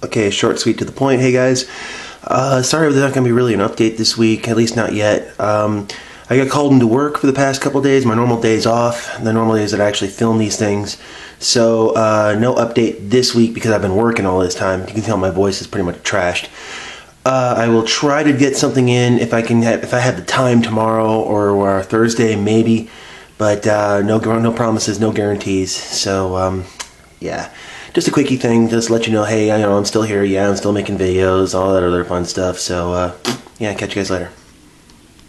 Okay, short, sweet, to the point. Hey guys, uh, sorry there's not going to be really an update this week, at least not yet. Um, I got called into work for the past couple days, my normal days off, the normal days that I actually film these things. So, uh, no update this week because I've been working all this time. You can tell my voice is pretty much trashed. Uh, I will try to get something in if I can, if I have the time tomorrow or, or Thursday, maybe. But uh, no, no promises, no guarantees. So, um, yeah just a quickie thing, just let you know, hey, you know, I'm still here. Yeah, I'm still making videos, all that other fun stuff. So, uh, yeah, catch you guys later.